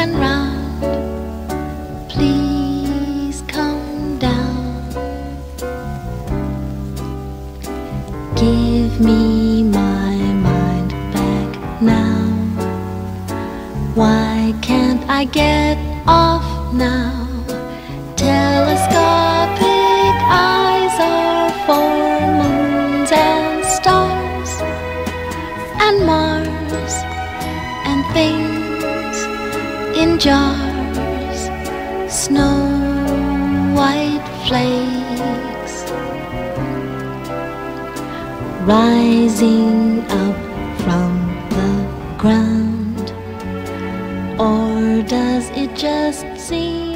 and round. Please come down. Give me my mind back now. Why can't I get off now? Telescopic eyes are for moons and stars and Mars and things in jars, snow white flakes rising up from the ground. Or does it just seem